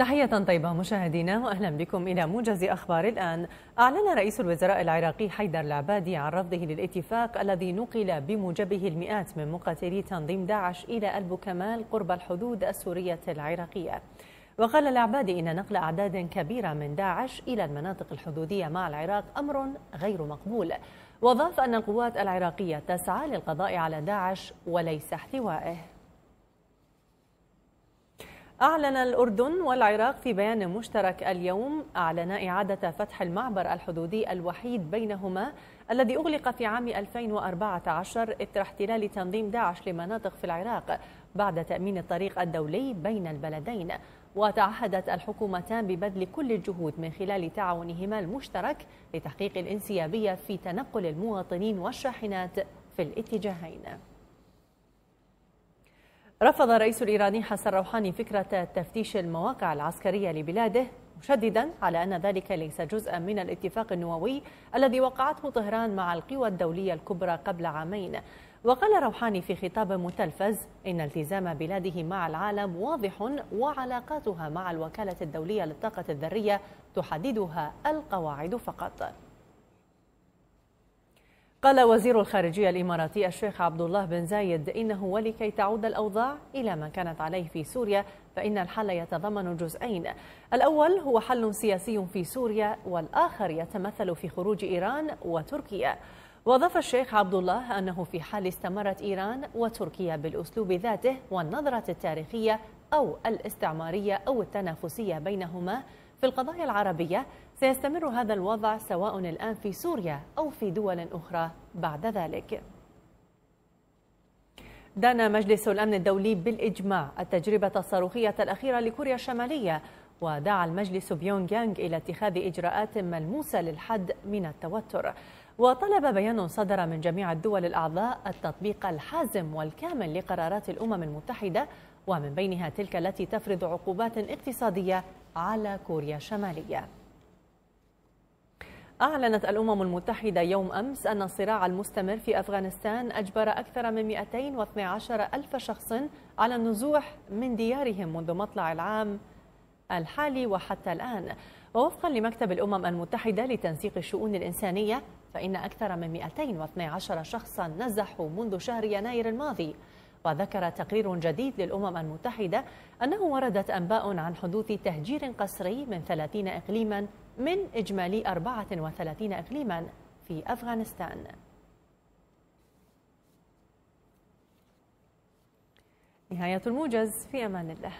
تحية طيبة مشاهدينا وأهلا بكم إلى موجز أخبار الآن. أعلن رئيس الوزراء العراقي حيدر العبادي عن رفضه للاتفاق الذي نقل بموجبه المئات من مقاتلي تنظيم داعش إلى البوكمال قرب الحدود السورية العراقية. وقال العبادي إن نقل أعداد كبيرة من داعش إلى المناطق الحدودية مع العراق أمر غير مقبول. وضاف أن القوات العراقية تسعى للقضاء على داعش وليس احتوائه. أعلن الأردن والعراق في بيان مشترك اليوم أعلن إعادة فتح المعبر الحدودي الوحيد بينهما الذي أغلق في عام 2014 إثر احتلال تنظيم داعش لمناطق في العراق بعد تأمين الطريق الدولي بين البلدين. وتعهدت الحكومتان ببذل كل الجهود من خلال تعاونهما المشترك لتحقيق الانسيابية في تنقل المواطنين والشاحنات في الاتجاهين. رفض الرئيس الإيراني حسن روحاني فكرة تفتيش المواقع العسكرية لبلاده مشددا على أن ذلك ليس جزءا من الاتفاق النووي الذي وقعته طهران مع القوى الدولية الكبرى قبل عامين. وقال روحاني في خطاب متلفز إن التزام بلاده مع العالم واضح وعلاقاتها مع الوكالة الدولية للطاقة الذرية تحددها القواعد فقط. قال وزير الخارجية الإماراتي الشيخ عبد الله بن زايد إنه ولكي تعود الأوضاع إلى ما كانت عليه في سوريا فإن الحل يتضمن جزئين. الأول هو حل سياسي في سوريا والآخر يتمثل في خروج إيران وتركيا. وأضاف الشيخ عبد الله أنه في حال استمرت إيران وتركيا بالأسلوب ذاته والنظرة التاريخية أو الاستعمارية أو التنافسية بينهما في القضايا العربية سيستمر هذا الوضع سواء الآن في سوريا أو في دول أخرى بعد ذلك. دان مجلس الأمن الدولي بالإجماع التجربة الصاروخية الأخيرة لكوريا الشمالية ودعا المجلس بيونغ يانغ إلى اتخاذ إجراءات ملموسة للحد من التوتر. وطلب بيان صدر من جميع الدول الأعضاء التطبيق الحازم والكامل لقرارات الأمم المتحدة ومن بينها تلك التي تفرض عقوبات اقتصادية على كوريا الشمالية. أعلنت الأمم المتحدة يوم أمس أن الصراع المستمر في أفغانستان أجبر أكثر من 212 ألف شخص على النزوح من ديارهم منذ مطلع العام الحالي وحتى الآن. ووفقا لمكتب الأمم المتحدة لتنسيق الشؤون الإنسانية فإن أكثر من 212 شخصا نزحوا منذ شهر يناير الماضي. وذكر تقرير جديد للأمم المتحدة أنه وردت أنباء عن حدوث تهجير قسري من 30 إقليما من إجمالي 34 إقليما في أفغانستان. نهاية الموجز في أمان الله.